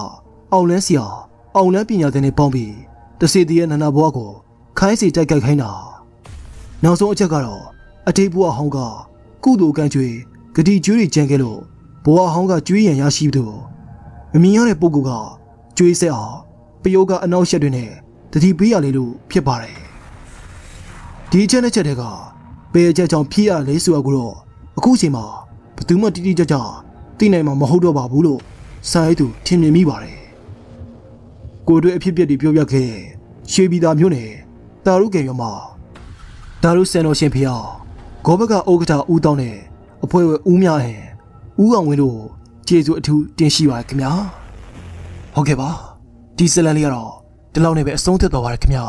အောင်လန်းစီအောင်အောင်လန်းပညာသင်နဲ့ပေါင်းပြီးတစေတည်းရဲ့နန္ဒဘွားကိုခိုင်းစီတိုက်ခိုက်ခိုင်းတာနောက်ဆုံးအချက်ကတော့အတိတ်ဘဝဟောင်းကကုသိုလ်ကံကြွေဂတိကျွေးတွေကြံခဲ့လို့ဘဝဟောင်းကကျွေးရန်ရရှိသူမမြင်ရတဲ့ပုဂ္ဂိုလ်ကကျွေးဆက်အောင်ပယောကအနောက်ရှက်တွေနဲ့တတိပေးရလေလို့ဖြစ်ပါတယ်ဒီအချက်နဲ့ချက်တွေကဘယ်အချက်ကြောင့်ဖြစ်ရလဲဆိုတာကိုတော့အခုချိန်မှာ ဘယ်သူမှတိတိကျကျသိနိုင်မှာမဟုတ်တော့ပါဘူးလို့စာရေးသူထင်မြင်မိပါတယ်ကိုတို့အဖြစ်အပျက်တွေပြောပြခဲ့တဲ့ရွှေပြည်သာမြို့နယ်တာရုကယ်ရွာမှာတာရုစံတော်ရှင်ဖျားဂောဘကဥက္ကဋ္ဌဦးတောင်းနဲ့အဖွဲ့ဝင်ဦးမြဟန်ဦးအောင်ဝင်းတို့ကျေးဇူးအထူးတင်ရှိပါခင်ဗျာဟုတ်ကဲ့ပါဒီဇလန်လေးကတော့ဒီလောက်နဲ့ပဲအဆုံးသတ်သွားပါရခင်ဗျာ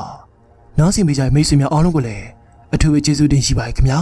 နားဆင်ပေးကြတဲ့မိတ်ဆွေများအားလုံးကိုလည်းအထူးပဲကျေးဇူးတင်ရှိပါခင်ဗျာ